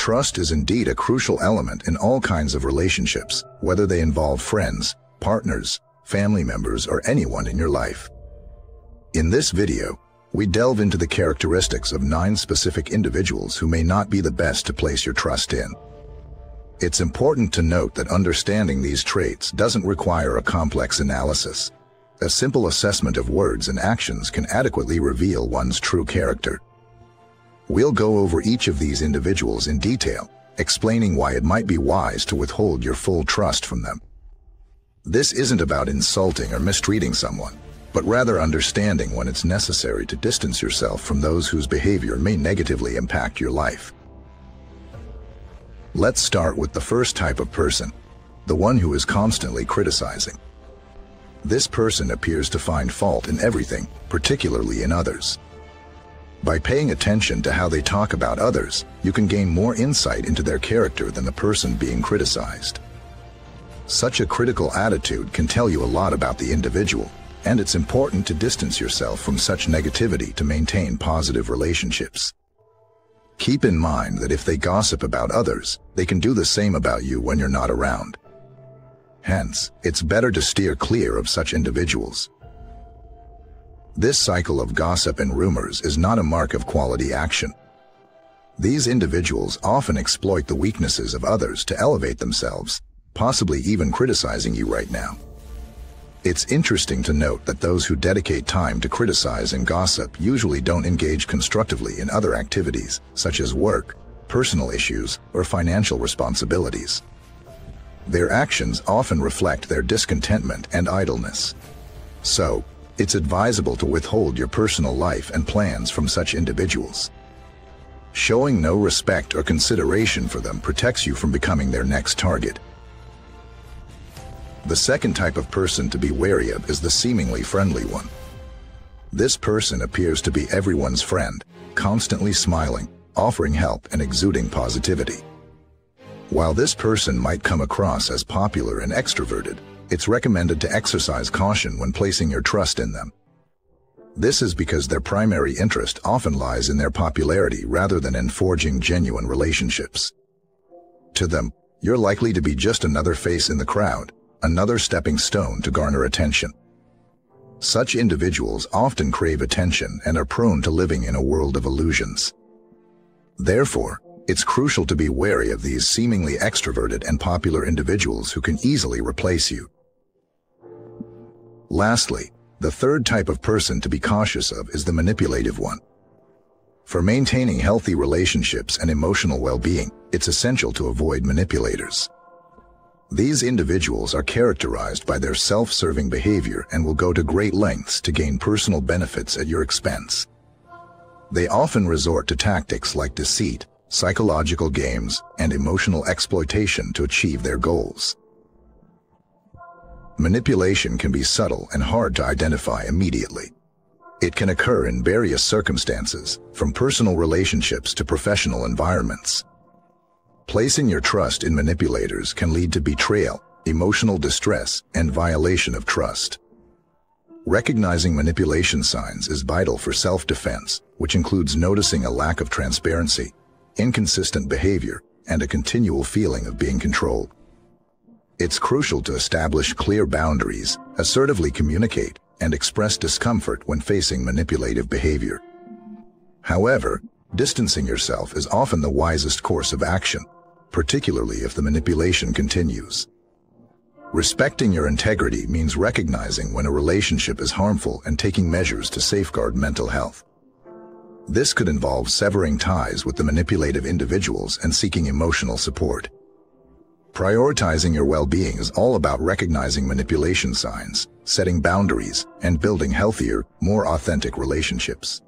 Trust is indeed a crucial element in all kinds of relationships, whether they involve friends, partners, family members, or anyone in your life. In this video, we delve into the characteristics of nine specific individuals who may not be the best to place your trust in. It's important to note that understanding these traits doesn't require a complex analysis. A simple assessment of words and actions can adequately reveal one's true character. We'll go over each of these individuals in detail, explaining why it might be wise to withhold your full trust from them. This isn't about insulting or mistreating someone, but rather understanding when it's necessary to distance yourself from those whose behavior may negatively impact your life. Let's start with the first type of person, the one who is constantly criticizing. This person appears to find fault in everything, particularly in others. By paying attention to how they talk about others, you can gain more insight into their character than the person being criticized. Such a critical attitude can tell you a lot about the individual, and it's important to distance yourself from such negativity to maintain positive relationships. Keep in mind that if they gossip about others, they can do the same about you when you're not around. Hence, it's better to steer clear of such individuals. This cycle of gossip and rumors is not a mark of quality action. These individuals often exploit the weaknesses of others to elevate themselves, possibly even criticizing you right now. It's interesting to note that those who dedicate time to criticize and gossip usually don't engage constructively in other activities, such as work, personal issues, or financial responsibilities. Their actions often reflect their discontentment and idleness. So, it's advisable to withhold your personal life and plans from such individuals. Showing no respect or consideration for them protects you from becoming their next target. The second type of person to be wary of is the seemingly friendly one. This person appears to be everyone's friend, constantly smiling, offering help and exuding positivity. While this person might come across as popular and extroverted, it's recommended to exercise caution when placing your trust in them. This is because their primary interest often lies in their popularity rather than in forging genuine relationships. To them, you're likely to be just another face in the crowd, another stepping stone to garner attention. Such individuals often crave attention and are prone to living in a world of illusions. Therefore, it's crucial to be wary of these seemingly extroverted and popular individuals who can easily replace you. Lastly, the third type of person to be cautious of is the manipulative one. For maintaining healthy relationships and emotional well-being, it's essential to avoid manipulators. These individuals are characterized by their self-serving behavior and will go to great lengths to gain personal benefits at your expense. They often resort to tactics like deceit, psychological games, and emotional exploitation to achieve their goals. Manipulation can be subtle and hard to identify immediately. It can occur in various circumstances, from personal relationships to professional environments. Placing your trust in manipulators can lead to betrayal, emotional distress, and violation of trust. Recognizing manipulation signs is vital for self-defense, which includes noticing a lack of transparency, inconsistent behavior, and a continual feeling of being controlled. It's crucial to establish clear boundaries, assertively communicate, and express discomfort when facing manipulative behavior. However, distancing yourself is often the wisest course of action, particularly if the manipulation continues. Respecting your integrity means recognizing when a relationship is harmful and taking measures to safeguard mental health. This could involve severing ties with the manipulative individuals and seeking emotional support. Prioritizing your well-being is all about recognizing manipulation signs, setting boundaries, and building healthier, more authentic relationships.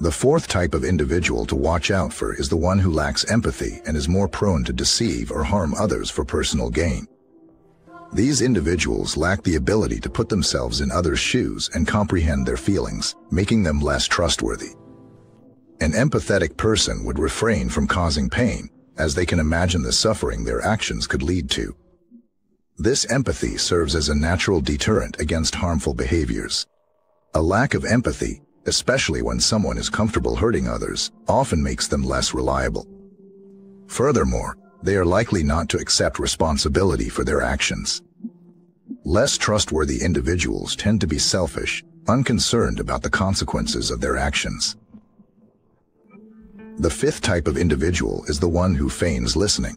The fourth type of individual to watch out for is the one who lacks empathy and is more prone to deceive or harm others for personal gain. These individuals lack the ability to put themselves in others' shoes and comprehend their feelings, making them less trustworthy. An empathetic person would refrain from causing pain, as they can imagine the suffering their actions could lead to. This empathy serves as a natural deterrent against harmful behaviors. A lack of empathy especially when someone is comfortable hurting others, often makes them less reliable. Furthermore, they are likely not to accept responsibility for their actions. Less trustworthy individuals tend to be selfish, unconcerned about the consequences of their actions. The fifth type of individual is the one who feigns listening.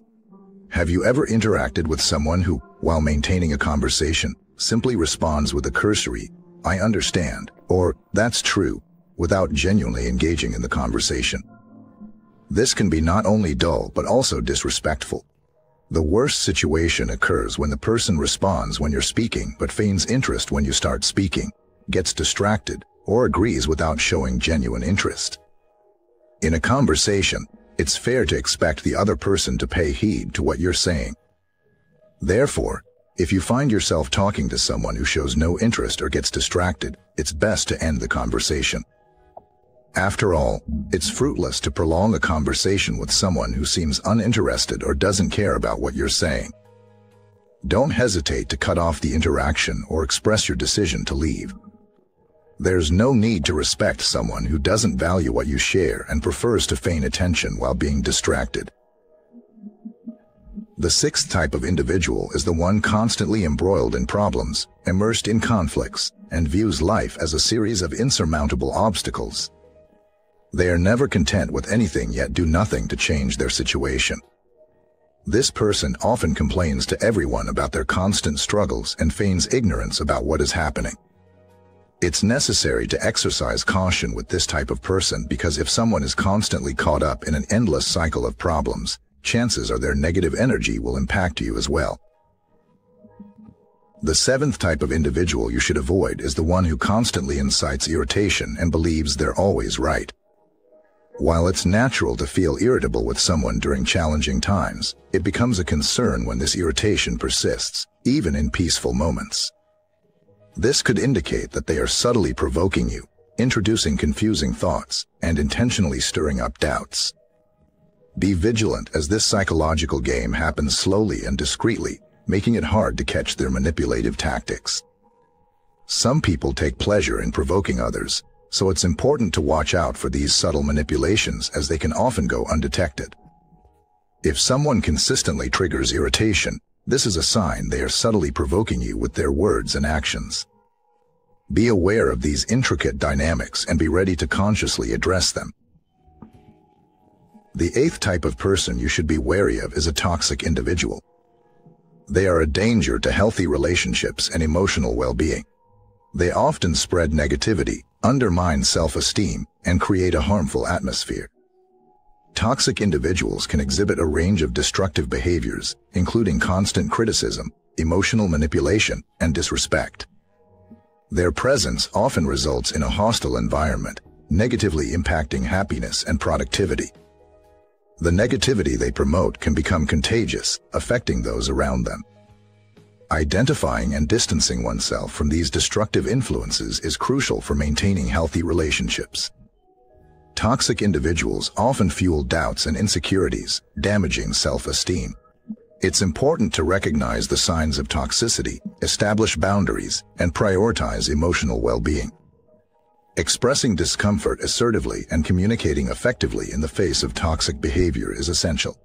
Have you ever interacted with someone who, while maintaining a conversation, simply responds with a cursory, I understand, or that's true, without genuinely engaging in the conversation? This can be not only dull but also disrespectful. The worst situation occurs when the person responds when you're speaking but feigns interest when you start speaking, gets distracted, or agrees without showing genuine interest. In a conversation, it's fair to expect the other person to pay heed to what you're saying. Therefore, if you find yourself talking to someone who shows no interest or gets distracted, it's best to end the conversation. After all, it's fruitless to prolong a conversation with someone who seems uninterested or doesn't care about what you're saying. Don't hesitate to cut off the interaction or express your decision to leave. There's no need to respect someone who doesn't value what you share and prefers to feign attention while being distracted. The sixth type of individual is the one constantly embroiled in problems, immersed in conflicts, and views life as a series of insurmountable obstacles. They are never content with anything yet do nothing to change their situation. This person often complains to everyone about their constant struggles and feigns ignorance about what is happening. It's necessary to exercise caution with this type of person because if someone is constantly caught up in an endless cycle of problems, chances are their negative energy will impact you as well. The seventh type of individual you should avoid is the one who constantly incites irritation and believes they're always right. While it's natural to feel irritable with someone during challenging times, it becomes a concern when this irritation persists, even in peaceful moments. This could indicate that they are subtly provoking you, introducing confusing thoughts, and intentionally stirring up doubts. Be vigilant as this psychological game happens slowly and discreetly, making it hard to catch their manipulative tactics. Some people take pleasure in provoking others, so it's important to watch out for these subtle manipulations as they can often go undetected. If someone consistently triggers irritation, this is a sign they are subtly provoking you with their words and actions. Be aware of these intricate dynamics and be ready to consciously address them. The eighth type of person you should be wary of is a toxic individual. They are a danger to healthy relationships and emotional well-being. They often spread negativity, undermine self-esteem, and create a harmful atmosphere. Toxic individuals can exhibit a range of destructive behaviors, including constant criticism, emotional manipulation, and disrespect. Their presence often results in a hostile environment, negatively impacting happiness and productivity. The negativity they promote can become contagious, affecting those around them. Identifying and distancing oneself from these destructive influences is crucial for maintaining healthy relationships. Toxic individuals often fuel doubts and insecurities, damaging self-esteem. It's important to recognize the signs of toxicity, establish boundaries, and prioritize emotional well-being. Expressing discomfort assertively and communicating effectively in the face of toxic behavior is essential.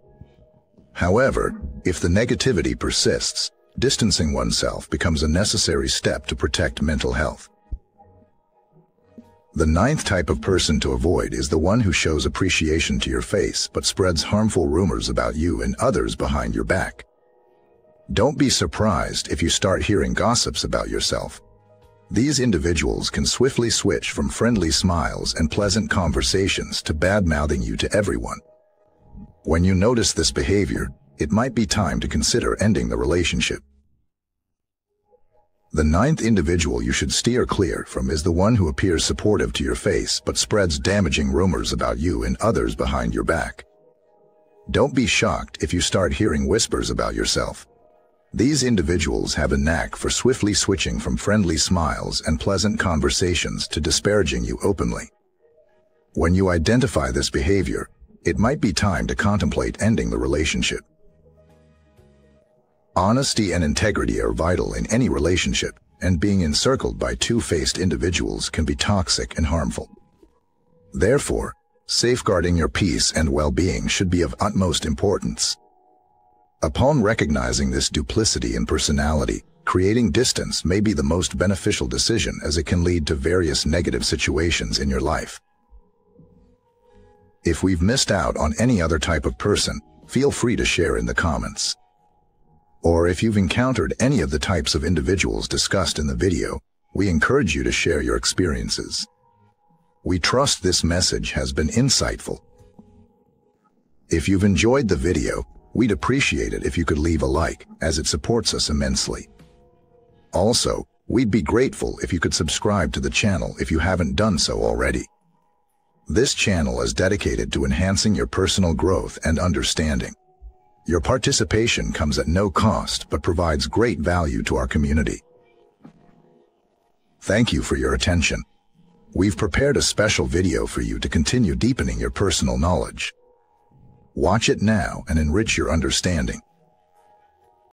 However, if the negativity persists, distancing oneself becomes a necessary step to protect mental health. The ninth type of person to avoid is the one who shows appreciation to your face but spreads harmful rumors about you and others behind your back. Don't be surprised if you start hearing gossips about yourself. These individuals can swiftly switch from friendly smiles and pleasant conversations to bad-mouthing you to everyone. When you notice this behavior, it might be time to consider ending the relationship. The ninth individual you should steer clear from is the one who appears supportive to your face but spreads damaging rumors about you and others behind your back. Don't be shocked if you start hearing whispers about yourself. These individuals have a knack for swiftly switching from friendly smiles and pleasant conversations to disparaging you openly. When you identify this behavior, it might be time to contemplate ending the relationship. Honesty and integrity are vital in any relationship, and being encircled by two-faced individuals can be toxic and harmful. Therefore, safeguarding your peace and well-being should be of utmost importance. Upon recognizing this duplicity in personality, creating distance may be the most beneficial decision as it can lead to various negative situations in your life. If we've missed out on any other type of person, feel free to share in the comments. Or if you've encountered any of the types of individuals discussed in the video, we encourage you to share your experiences. We trust this message has been insightful. If you've enjoyed the video, we'd appreciate it if you could leave a like, as it supports us immensely. Also, we'd be grateful if you could subscribe to the channel if you haven't done so already. This channel is dedicated to enhancing your personal growth and understanding. Your participation comes at no cost but provides great value to our community. Thank you for your attention. We've prepared a special video for you to continue deepening your personal knowledge. Watch it now and enrich your understanding.